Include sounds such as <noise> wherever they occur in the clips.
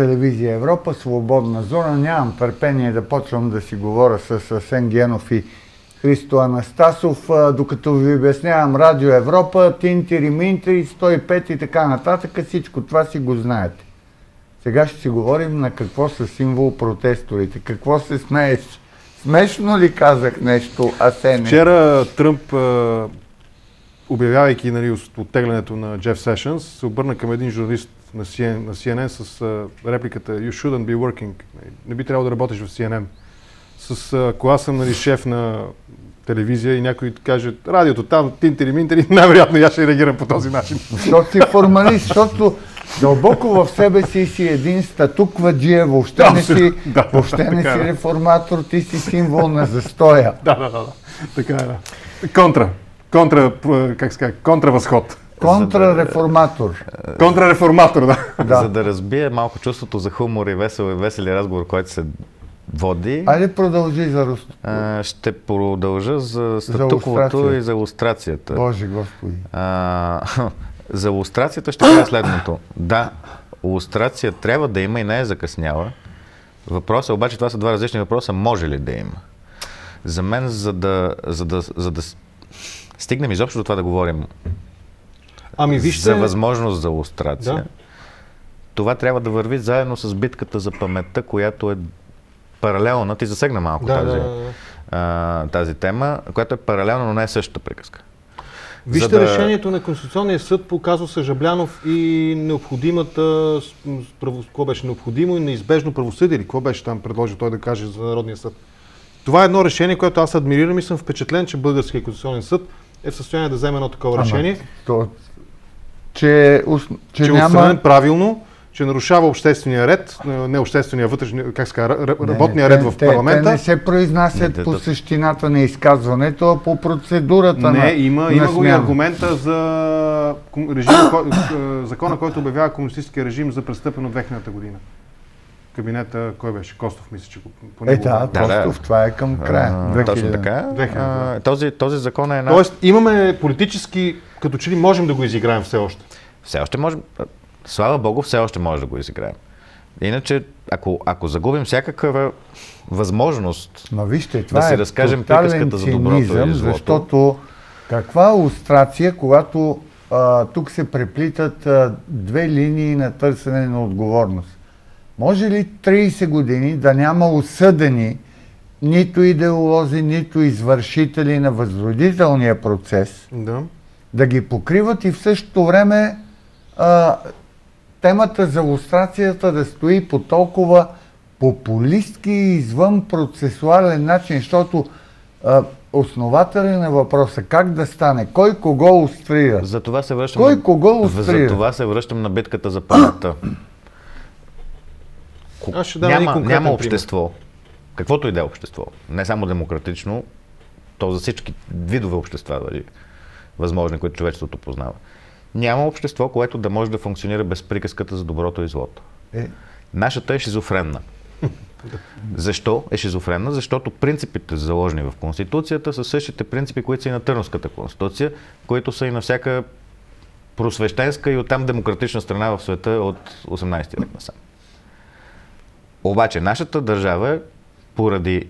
телевизия Европа, свободна зона. Нямам търпение да почвам да си говоря с Асен Генов и Христо Анастасов, докато ви обяснявам Радио Европа, Тинтири, Минтири, 105 и така нататък. Всичко това си го знаете. Сега ще си говорим на какво са символ протесторите. Какво се смееш? Смешно ли казах нещо, Асене? Вчера Тръмп, обявявайки нали, оттеглянето на Джеф Сешънс, се обърна към един журналист на CNN, на CNN с репликата You shouldn't be working. Не би трябвало да работиш в CNN. С, ако аз съм нали, шеф на телевизия и някой каже радиото там, тинтери, минтери, <laughs> най-вероятно я ще реагирам по този начин. Защото си формалист, защото дълбоко в себе си си един статукваджия, въобще да, не си, да, въобще не си е. реформатор, ти си символ на застоя. <laughs> Да, да, да. Така е, да. Контра. Контра, как се казва, контравъзход. Контрареформатор. Контрареформатор, да. да. За да разбие малко чувството за хумор и весел, весели разговор, който се води. Айде продължи за Рус... Ще продължа за статуквото и за иллюстрацията. Боже Господи. А, <laughs> за иллюстрацията ще кажа следното. Да, иллюстрация трябва да има и не е закъсняла. Въпросът обаче, това са два различни въпроса. Може ли да има? За мен, за да, за да, за да стигнем изобщо до това да говорим ами, вижте... за възможност за иллюстрация, да. това трябва да върви заедно с битката за паметта, която е паралелна. Ти засегна малко да, тази, да, да. А, тази тема, която е паралелна, но не е същата приказка. Вижте да... решението на Конституционния съд по казуса Жаблянов и необходимата, какво беше необходимо и неизбежно правосъдие или какво беше там предложил той да каже за Народния съд. Това е едно решение, което аз адмирирам и съм впечатлен, че Българския конституционен съд е в състояние да вземе едно такова Ама, решение. То, че, че, че няма... правилно, че нарушава обществения ред, не обществения вътрешния, как ска, работния не, ред те, в парламента. Те не се произнасят не, по същината на изказването, а по процедурата не, на има, на има го и аргумента за режима, <coughs> закона, който обявява комунистическия режим за престъпен от 2000 година. Кабинета, кой беше? Костов, мисля, че по него. Е, да, да, Костов, да. това е към края. А, точно така. 2000. А, този, този закон е една... Тоест, имаме политически, като че ли можем да го изиграем все още? Все още можем слава Богу, все още може да го изиграем. Иначе, ако, ако загубим всякаква възможност Но вижте, това да си е разкажем приказката за доброто и злото. Защото каква иллюстрация, когато а, тук се преплитат а, две линии на търсене на отговорност. Може ли 30 години да няма осъдени нито идеолози, нито извършители на възродителния процес, да, да ги покриват и в същото време а, темата за лустрацията да стои по толкова популистки и извън процесуален начин, защото а, основателен е въпроса как да стане, кой кого устрира. За това се връщам, кой кого устрира. За това се връщам на битката за паметта. Аз ще няма, няма общество, пример. каквото и да е общество, не само демократично, то за всички видове общества, дали, възможни, които човечеството познава няма общество, което да може да функционира без приказката за доброто и злото. Е. Нашата е шизофренна. <laughs> Защо е шизофренна? Защото принципите, заложени в Конституцията, са същите принципи, които са и на Търновската Конституция, които са и на всяка просвещенска и оттам демократична страна в света от 18 век насам. Обаче нашата държава, поради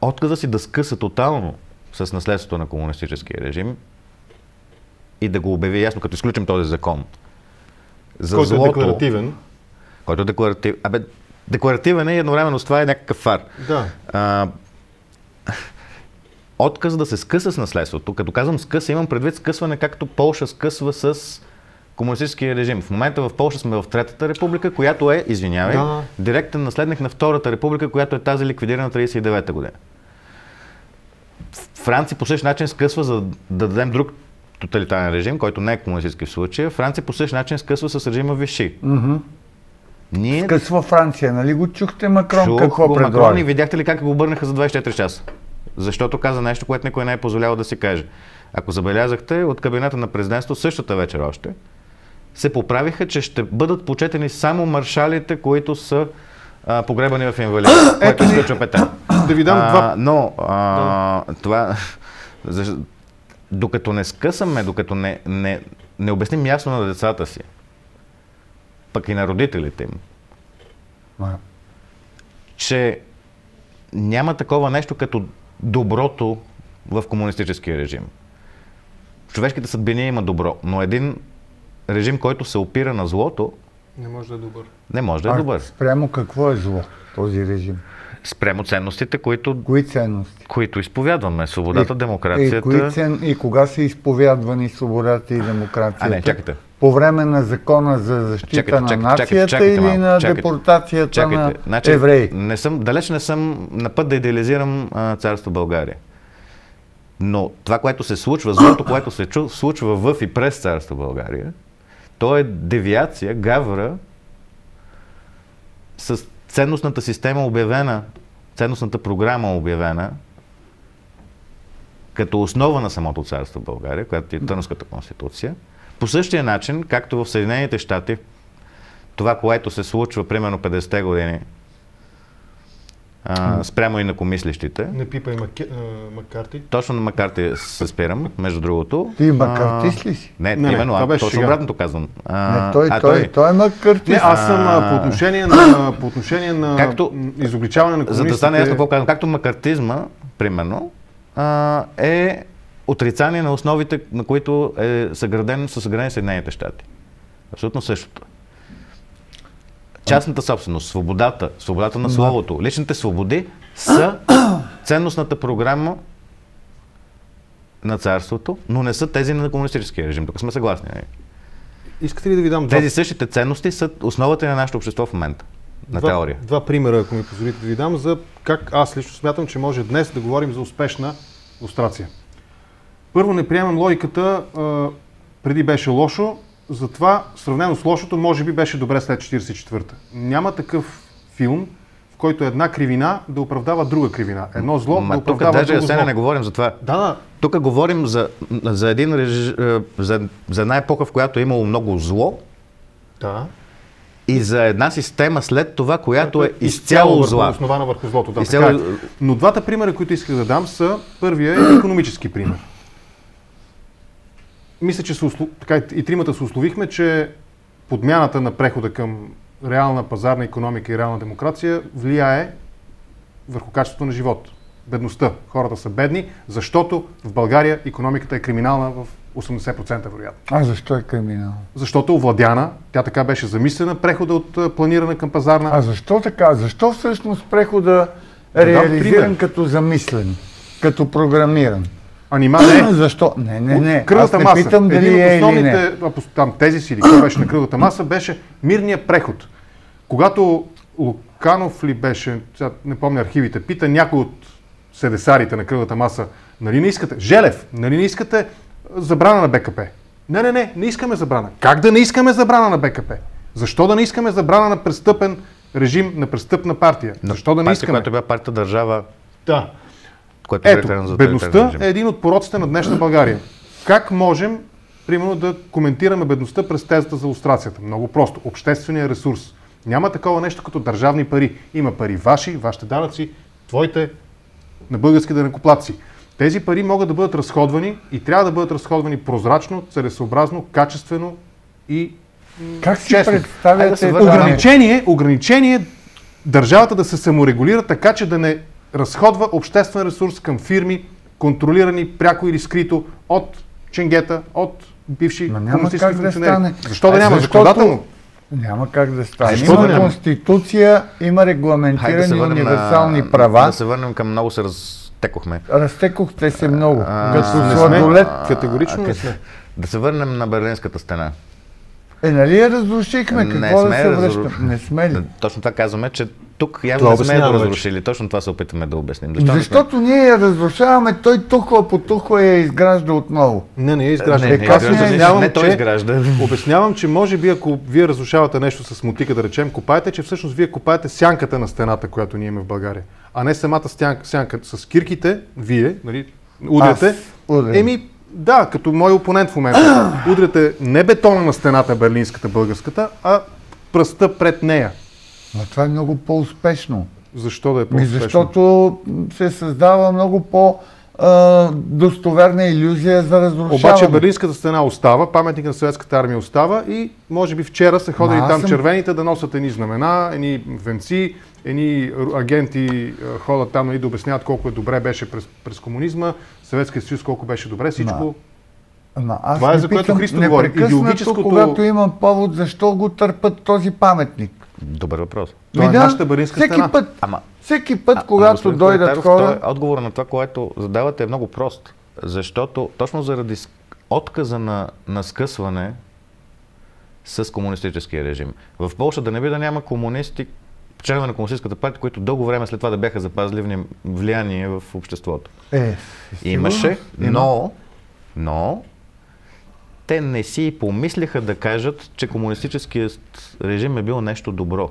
отказа си да скъса тотално с наследството на комунистическия режим, и да го обяви ясно, като изключим този закон. За който е злото, е декларативен. Който е декларативен. Абе, декларативен е и едновременно с това е някакъв фар. Да. А, <laughs> отказ да се скъса с наследството. Като казвам скъса, имам предвид скъсване, както Полша скъсва с комунистическия режим. В момента в Польша сме в Третата република, която е, извинявай, да. директен наследник на Втората република, която е тази ликвидирана 39-та година. Франция по същия начин скъсва, за да дадем друг тоталитарен режим, който не е комунистически в случая, Франция по същия начин скъсва с режима Виши. Mm-hmm. Ние... Скъсва Франция, нали го чухте Макрон Чух какво го предлага? Макрон и видяхте ли как го обърнаха за 24 часа? Защото каза нещо, което никой не е позволявал да си каже. Ако забелязахте, от кабинета на президентство същата вечер още се поправиха, че ще бъдат почетени само маршалите, които са а, погребани в инвалид, което изключва петен. Да ви дам два... Но а, да. това докато не скъсаме, докато не, не, не обясним ясно на децата си, пък и на родителите им, а. че няма такова нещо като доброто в комунистическия режим. В човешките съдбини има добро, но един режим, който се опира на злото, не може да е добър. Не може да е а, добър. Спрямо какво е зло този режим? Спрямо ценностите, които... Кои ценности? Които изповядваме. Свободата, и, демокрацията... И, кои цен... и кога са изповядвани свободата и демокрацията? А, не, чакайте. По време на закона за защита чакайте, на чакайте, нацията чакайте, чакайте, или на чакайте, депортацията чакайте. на значи, евреи? Не съм, далеч не съм на път да идеализирам а, царство България. Но това, което се случва, злото, което се случва в и през царство България, то е девиация, гавра с ценностната система обявена, ценностната програма обявена като основа на самото царство България, която е Търнската конституция, по същия начин, както в Съединените щати, това, което се случва примерно 50-те години а, спрямо и на комислищите. Не пипай Маке, Макарти. Точно на Макарти се спирам, между другото. Ти Макартист ли си? Не, не, именно, не, точно обратното казвам. А, не, той, а, той, той, той е Макартист. Не, аз съм а, по отношение на, по отношение на както, изобличаване на комунистите. За да стане ясно какво казвам, както макартизма, примерно, а, е отрицание на основите, на които е съграден, са съградени Съединените щати. Абсолютно същото частната собственост, свободата, свободата на словото, личните свободи са <coughs> ценностната програма на царството, но не са тези на комунистическия режим. Тук сме съгласни. Нали? Искате ли да ви дам Тези същите ценности са основата на нашето общество в момента. На два, теория. Два примера, ако ми позволите да ви дам, за как аз лично смятам, че може днес да говорим за успешна лустрация. Първо не приемам логиката, а, преди беше лошо, затова, сравнено с лошото, може би беше добре след 44-та. Няма такъв филм, в който една кривина да оправдава друга кривина. Едно зло Ма, да оправдава тук, друго зло. не говорим за това. Да, да. Тук говорим за, за, един реж... Е, за, за една епоха, в която е имало много зло. Да. И за една система след това, която е изцяло зла. Основана върху злото. Да, изцяло... е. Но двата примера, които исках да дам, са първия е економически пример мисля, че услу... така, и тримата се условихме, че подмяната на прехода към реална пазарна економика и реална демокрация влияе върху качеството на живот. Бедността. Хората са бедни, защото в България економиката е криминална в 80% вероятно. А защо е криминална? Защото е овладяна, тя така беше замислена, прехода от планирана към пазарна. А защо така? Защо всъщност прехода е реализиран като замислен, като програмиран? А нима не. Защо? Не, не, не. Кръвната не маса. Питам дали Един от основните е там, тези сили, който беше на кръвната маса, беше мирния преход. Когато Луканов ли беше, не помня архивите, пита някой от седесарите на кръвната маса, нали не искате, Желев, нали не искате забрана на БКП? Не, не, не, не искаме забрана. Как да не искаме забрана на БКП? Защо да не искаме забрана на престъпен режим, на престъпна партия? Защо да не искаме? Която била партия държава. Да което Ето, за бедността е един от пороците на днешна България. Как можем, примерно, да коментираме бедността през тезата за лустрацията? Много просто. Обществения ресурс. Няма такова нещо като държавни пари. Има пари ваши, вашите данъци, твоите, на български данъкоплатци. Тези пари могат да бъдат разходвани и трябва да бъдат разходвани прозрачно, целесообразно, качествено и как си честно. представяте ограничение, ограничение държавата да се саморегулира така, че да не разходва обществен ресурс към фирми, контролирани пряко или скрито от ченгета, от бивши комунистически функционери. Да Защо да няма? Законодателно? Няма как да стане. Защо има да конституция, има регламентирани да универсални на... права. Да се върнем към много се разтекохме. Разтекохте се много. А, като сладолет. Категорично не сме. Да се върнем на Берлинската стена. Е, нали я разрушихме? Какво не да се връщаме? Не сме ли? Точно това казваме, че тук явно не сме я разрушили. Точно това се опитаме да обясним. Защо Защото сме... ние я разрушаваме, той тухла по тухла я изгражда отново. Не, не я изгражда. Не, не, не, обяснявам, не, той че, изгражда. Обяснявам, че може би ако вие разрушавате нещо с мотика, да речем, копаете, че всъщност вие копаете сянката на стената, която ние имаме в България. А не самата сянка, сянка. С кирките, вие, нали, удряте. Еми, да, като мой опонент в момента. <clears throat> Удряте не бетона на стената, берлинската, българската, а пръста пред нея. Но това е много по-успешно. Защо да е по-успешно? Защото се създава много по- достоверна иллюзия за разрушаване. Обаче Берлинската стена остава, паметник на съветската армия остава и може би вчера са ходили там съм... червените да носят едни знамена, едни венци, едни агенти ходят там и нали, да обясняват колко е добре беше през, през комунизма, Съветския съюз колко беше добре, всичко. Ама аз Това е за което Христо говори. Идеологическото... когато имам повод, защо го търпат този паметник? Добър въпрос. Това е да, нашата Берлинска всеки стена. Път, Ама, всеки път, а, когато дойдат хора... Отговор на това, което задавате е много прост. Защото точно заради отказа на, на скъсване с комунистическия режим. В Польша да не би да няма комунисти, членове на комунистическата партия, които дълго време след това да бяха запазливни влияние в обществото. Е, Имаше, но, но те не си помислиха да кажат, че комунистическият режим е бил нещо добро.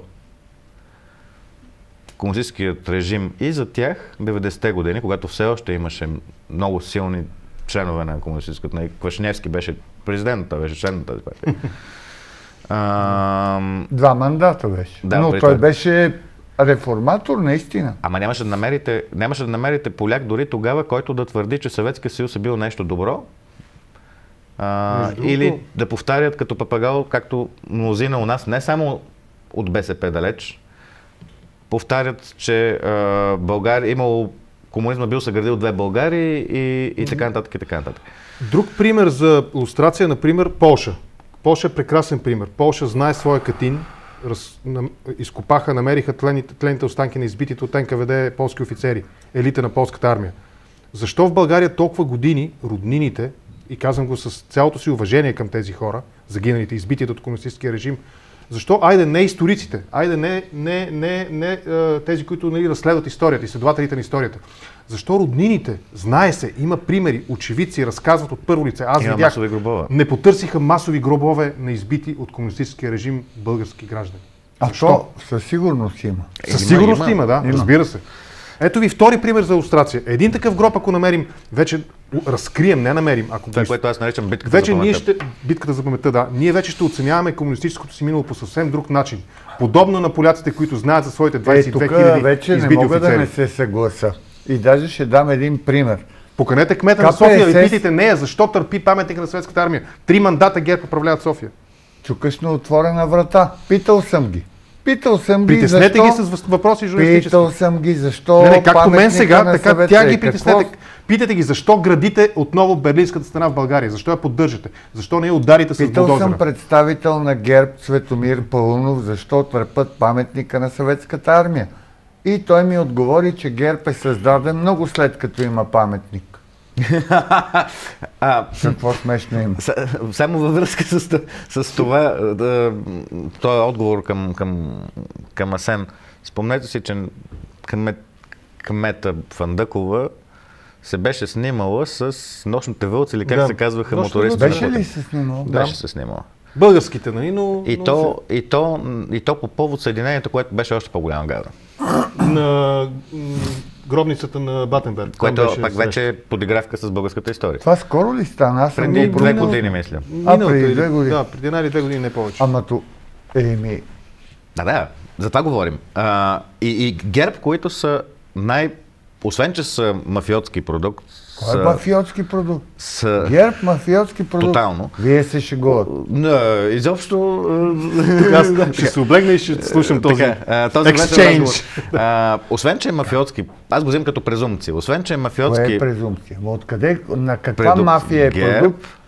Комунистическият режим и за тях, 90-те години, когато все още имаше много силни членове на комунистическата, на Квашневски беше президент, той беше член на тази партия. <laughs> А, Два мандата беше. Да, Но той беше реформатор, наистина. Ама нямаше да, намерите, нямаше да намерите поляк дори тогава, който да твърди, че Съветския съюз е бил нещо добро, а, или да повтарят като папагал, както мнозина у нас, не само от БСП далеч, повтарят, че а, България имало комунизма бил съградил две Българии и, и така нататък и така нататък. Друг пример за иллюстрация, например, Полша. Полша е прекрасен пример. Полша знае своя катин, раз, на, изкопаха, намериха тлените, тлените останки на избитите от НКВД полски офицери, елита на полската армия. Защо в България толкова години роднините и казвам го с цялото си уважение към тези хора, загиналите, избитите от комунистическия режим, защо, айде, не историците, айде, не, не, не, не тези, които нали, разследват историята, изследователите на историята. Защо роднините, знае се, има примери, очевидци разказват от първо лице. Аз има видях, масови гробове. не потърсиха масови гробове на избити от комунистическия режим български граждани. А Защо? със сигурност има. Със сигурност има, има да, има. разбира се. Ето ви втори пример за иллюстрация. Един такъв гроб, ако намерим, вече разкрием, не намерим. Ако Това, което аз наричам битката вече за паметта. Ние ще, битката за паметта, да. Ние вече ще оценяваме комунистическото си минало по съвсем друг начин. Подобно на поляците, които знаят за своите 22 е, тук вече не мога офицери. да не се съгласа. И даже ще дам един пример. Поканете кмета КПСС... на София и питайте нея защо търпи паметник на Светската армия. Три мандата ГЕРБ управляват София. Чукаш на отворена врата. Питал съм ги. Питал съм ги Притеснете защо... ги с въпроси журналистически. Питал съм ги защо не, не, както мен сега, така тя ги притеснете. Какво... Питате ги защо градите отново Берлинската стена в България? Защо я поддържате? Защо не я ударите с Питал съм представител на ГЕРБ Светомир Пълнов, защо търпат паметника на съветската армия. И той ми отговори, че ГЕРБ е създаден много след като има паметник. <laughs> а, Какво смешно има? Само във връзка с, с това, да, този е отговор към, към, към Асен. Спомнете си, че кмет, кмета Фандъкова се беше снимала с нощните вълци, или как да. се казваха мотористи. Беше ли се снимала? Да. Беше се снимала. Българските, нали? Но, и, но то, и, то, и то по повод съединението, което беше още по-голяма гада. На гробницата на Батенберг. Което беше пак вече е подигравка с българската история. Това скоро ли стана? Аз преди две години, мисля. А, преди две години? Да, преди една или две години, не повече. Ама то... Еми... Да, да, за това говорим. А, и, и ГЕРБ, които са най... Освен, че са мафиотски продукт, кой е мафиотски продукт? С... ГЕРБ мафиотски продукт. Тотално. Вие се шегуват. Не, изобщо... <laughs> Аз <laughs> ще се облегна и ще слушам този, така, този exchange. А, освен, че е мафиотски, аз го взимам като презумпция, освен, че е мафиотски... Кое е презумпция? Откъде, на каква Предук... мафия е продукт?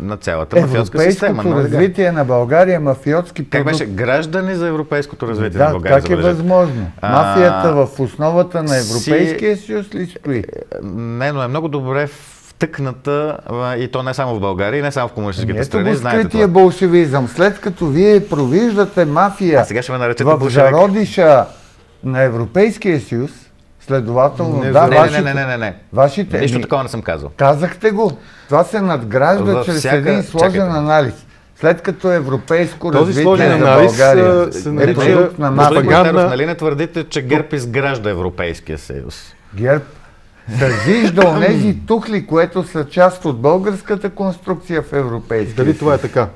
На цялата мафиотска система. Европейското развитие на България е мафиотски продукт. Как беше граждани за европейското развитие да, на България? как е възможно? Мафията в основата на Европейския си... съюз ли стои? Не, но е много добре втъкната и то не само в България, и не само в комунистическите Ето страни. Ето скрития болшевизъм. След като вие провиждате мафия а сега ще ме в зародиша на Европейския съюз, Следователно, не, да, не, вашите, не, не, не, не. Вашите, Нищо ми, такова не съм казал. Казахте го. Това се надгражда Във чрез всяка... един сложен Чакайте. анализ. След като европейско Този развитие на България се нарича е на пропаганда. Нали не твърдите, че ГЕРБ изгражда Европейския съюз? ГЕРБ съзижда онези тухли, което са част от българската конструкция в Европейския Дали това е така?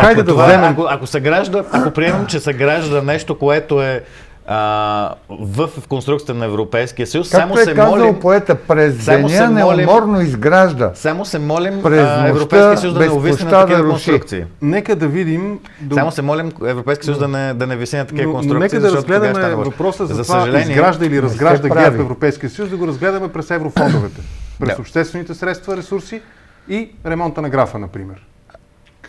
Хайде да това, вземем... Ако, ако, съгражда, ако приемам, че съгражда нещо, което е а, в, конструкцията на Европейския съюз. Както само е се казал молим, поета, през деня неуморно изгражда. Само се молим през а, Европейския съюз да не увисне на такива да конструкции. Нека да видим... Само се молим Европейския съюз да не, да не виси на такива но, конструкции. Но нека да разгледаме въпроса за, за това съжаление, изгражда или разгражда ГЕРБ Европейския съюз, да го разгледаме през еврофондовете. През обществените средства, ресурси и ремонта на графа, например.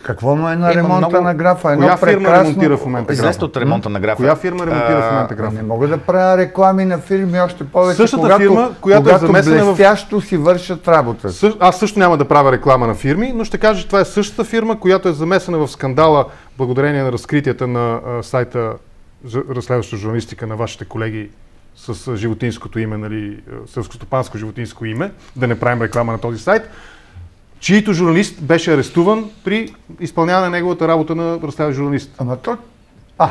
Какво му е на ремонта много... на графа? Едно Коя фирма прекрасно... ремонтира в момента графа? от ремонта на графа. Коя фирма ремонтира в момента графа? Не мога да правя реклами на фирми още повече, Същата когато, фирма, която е замесена блестящо в... си вършат работа. Съ... Аз също няма да правя реклама на фирми, но ще кажа, че това е същата фирма, която е замесена в скандала благодарение на разкритията на а, сайта разследваща журналистика на вашите колеги с животинското име, нали, селскостопанско животинско име, да не правим реклама на този сайт чието журналист беше арестуван при изпълняване на неговата работа на разследващ журналист. Ама то... А,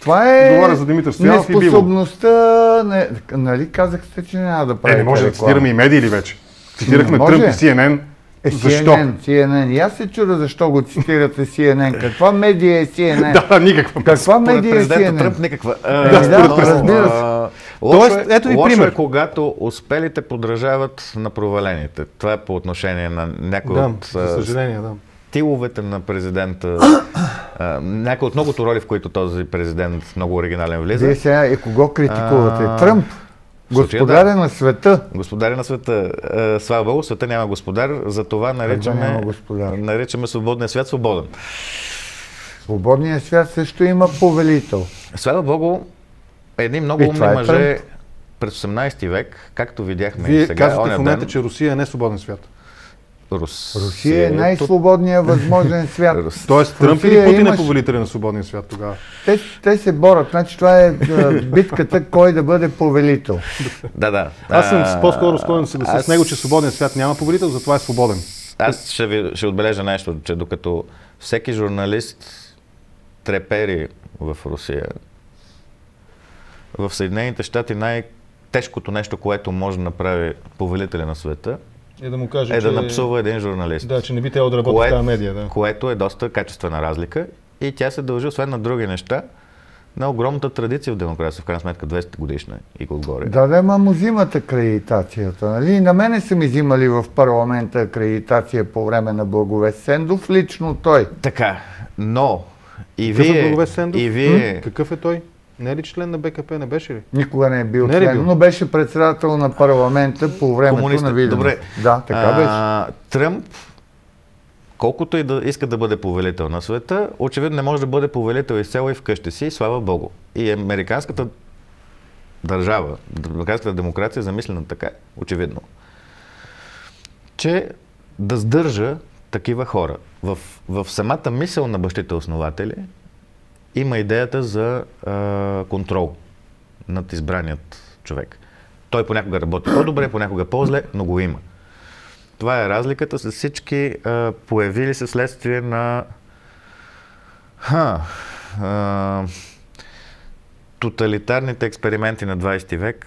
това е... Говоря за Димитър Стоянов Неспособността... Не, нали казахте, че няма да прави Е, не може да цитираме и медии ли вече? Цитирахме Тръмп и CNN. Е, защо? CNN, CNN. И аз се чудя защо го цитирате CNN. Каква медия е CNN? да, никаква. Каква медия е CNN? Тръмп никаква. да, според президента. Лошо, Тоест, е, ето ви лошо пример. е, когато успелите подражават на провалените. Това е по отношение на някои да, от... За съжаление, да. Тиловете на президента, някои от многото роли, в които този президент много оригинален влиза. Вие сега и кого критикувате? А, Тръмп? Господаря да. на света. Господаря на света. Слава Богу, света няма господар, затова наричаме, наричаме свободния свят свободен. Свободният свят също има повелител. Слава Богу, едни много умни е мъже е през 18 век, както видяхме Вие и сега. казвате в момента, че Русия е не свободен свят. Рус... Русия е най-свободният възможен <laughs> свят. Тоест Тръмп или Путин имаш... е повелителя на свободния свят тогава? Те, те се борят. Значи това е битката кой да бъде повелител. <laughs> да, да. Аз съм по-скоро склонен да аз... с него, че свободният свят няма повелител, затова е свободен. Аз ще, ви, ще отбележа нещо, че докато всеки журналист трепери в Русия, в Съединените щати най-тежкото нещо, което може да направи повелителя на света, е да му каже, е че... да напсува един журналист. Да, че не би трябвало да работи кое, в тази медия. Да. Което е доста качествена разлика и тя се дължи, освен на други неща, на огромната традиция в демокрация, в крайна сметка 200 годишна и отгоре. Да, да, ма му взимат акредитацията. Нали? На мене са ми взимали в парламента акредитация по време на Благовест Сендов, лично той. Така, но и Какъв вие... Е Благовест Сендов? И вие... Какъв е той? Не е ли член на БКП? Не беше ли? Никога не е бил не е член, бил? но беше председател на парламента по времето Комунист... на Виденов. Добре. Да, така а, беше. Тръмп, колкото и да иска да бъде повелител на света, очевидно не може да бъде повелител изцяло и вкъщи си, слава Богу. И американската държава, американската демокрация е замислена така, очевидно, че да сдържа такива хора. В, в самата мисъл на бащите основатели има идеята за а, контрол над избраният човек. Той понякога работи по-добре, понякога по-зле, но го има. Това е разликата с всички а, появили се следствие на ха, а, тоталитарните експерименти на 20 век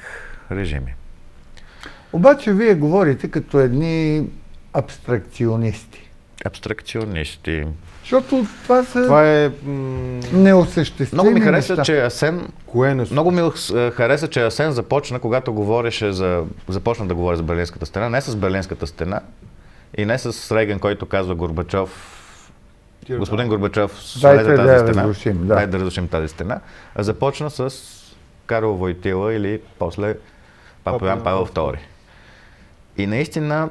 режими. Обаче вие говорите като едни абстракционисти. Абстракционисти. Защото това са това е, м- неосъществими Много ми хареса, неща. че Асен... Кое не... Много ми хареса, че Асен започна, когато говореше за... Започна да говори за Берлинската стена, не с Берлинската стена и не с Рейган, който казва Горбачов, господин Горбачов, дайте да тази стена. Разрушим, да. Дайте да разрушим тази стена. А започна с Карл Войтила или после Папа Йоан Павел II. И наистина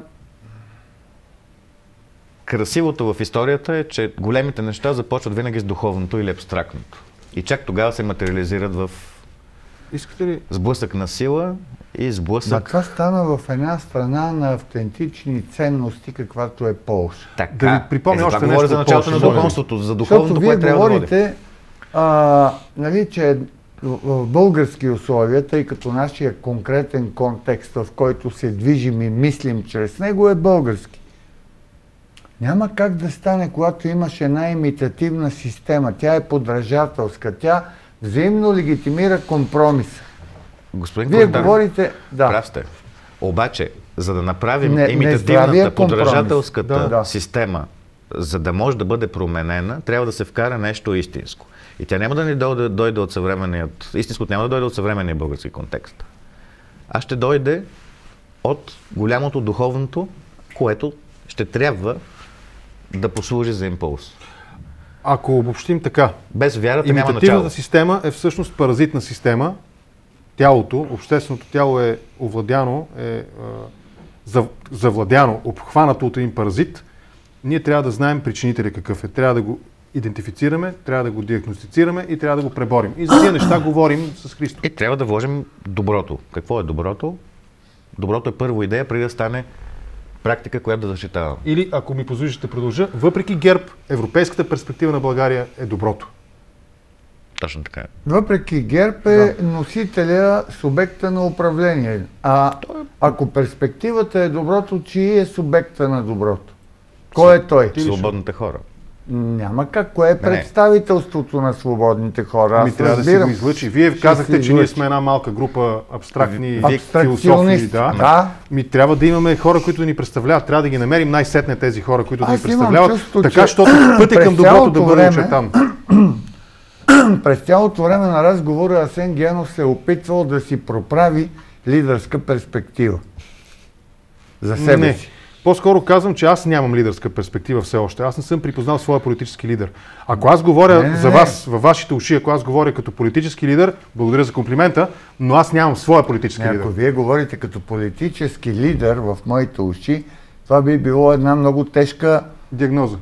красивото в историята е, че големите неща започват винаги с духовното или абстрактното. И чак тогава се материализират в Искате ли? сблъсък на сила и сблъсък... Но това стана в една страна на автентични ценности, каквато е Полша. Така. Да ви припомня е, още нещо. за началото на духовството, за духовното, което трябва говорите, да води. А, нали, че в български условия, тъй като нашия конкретен контекст, в който се движим и мислим чрез него е български. Няма как да стане, когато имаш една имитативна система. Тя е подражателска. Тя взаимно легитимира компромиса. Господин Вие Кордар, говорите... Да. Прав сте. Обаче, за да направим не, имитативната, подражателската да, да. система, за да може да бъде променена, трябва да се вкара нещо истинско. И тя няма да ни дойде, дойде от съвременният, истинското няма да дойде от съвременния български контекст. А ще дойде от голямото духовното, което ще трябва да послужи за импулс. Ако обобщим така, без вярата няма начало. система е всъщност паразитна система. Тялото, общественото тяло е овладяно, е, е завладяно, обхванато от един паразит. Ние трябва да знаем причинителя какъв е. Трябва да го идентифицираме, трябва да го диагностицираме и трябва да го преборим. И за тези неща говорим с Христо. И трябва да вложим доброто. Какво е доброто? Доброто е първо идея, преди да стане практика, която да защитавам. Или, ако ми позволиш, ще продължа, въпреки ГЕРБ, европейската перспектива на България е доброто. Точно така. Въпреки ГЕРБ е да. носителя, субекта на управление. А е... ако перспективата е доброто, чий е субекта на доброто? Кой е той? Свободните хора. Няма как. Кое е представителството на свободните хора? Ми трябва разбирам. да си го излъчи. Вие ще казахте, че ние сме една малка група абстрактни философи. Да. да. Ми трябва да имаме хора, които ни представляват. Трябва да ги намерим най-сетне тези хора, които да ни представляват. Чувство, така, защото пътя към доброто да бъде там. <clears throat> през цялото време на разговора Асен Генов се е опитвал да си проправи лидерска перспектива. За себе не. си. По-скоро казвам, че аз нямам лидерска перспектива все още. Аз не съм припознал своя политически лидер. Ако аз говоря не, за вас, във вашите уши, ако аз говоря като политически лидер, благодаря за комплимента, но аз нямам своя политически не, лидер. Ако вие говорите като политически лидер в моите уши, това би било една много тежка диагноза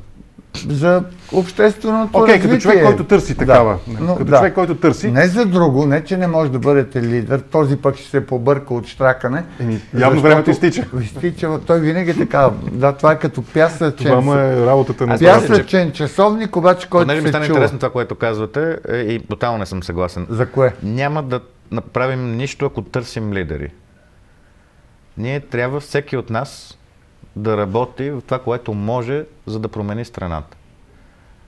за общественото okay, развитие. като човек, който търси такава. Да. Но, като да. човек, който търси. Не за друго, не че не може да бъдете лидер, този пък ще се побърка от штракане. Еми, явно времето изтича. Изтича, той винаги е така. Да, това е като пясъчен. Това му е работата на Пясъчен часовник, обаче който Понеже ми стане интересно това, което казвате е, и тотално не съм съгласен. За кое? Няма да направим нищо, ако търсим лидери. Ние трябва всеки от нас да работи в това, което може, за да промени страната.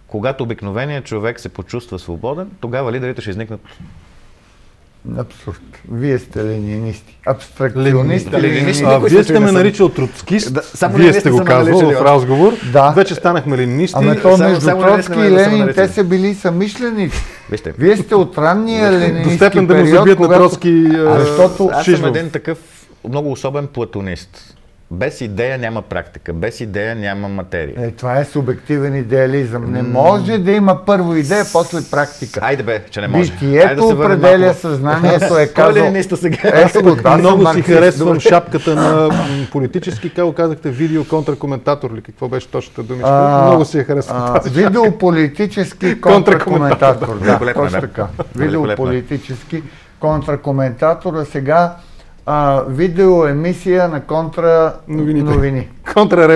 Когато обикновеният човек се почувства свободен, тогава лидерите ще изникнат. Абсурд. Вие сте ленинисти. Абстракционисти. Ленинисти. А, вие сте ме наричал троцкист. Да, само вие сте го казвал в разговор. Да. Вече станахме ленинисти. Ами то между Троцки и Ленин, те са били съмишленици. Вижте. Вие сте от ранния ленинистки До степен да му забият на Троцки. Защото... Аз съм един такъв много особен платонист. Без идея няма практика, без идея няма материя. Е, това е субективен идеализъм. Не може да има първо идея, после практика. Айде бе, че не може. Битието да определя малко. съзнанието е <laughs> казал... Е сега? Ето да, много си харесвам шапката на политически, какво казахте, видео контракоментатор ли? Какво беше точната думичка? А, много си я харесвам тази Видеополитически контракоментатор. Да, точно така. Видеополитически контракоментатор, а сега а, видеоемисия на контра новини. новини. Контра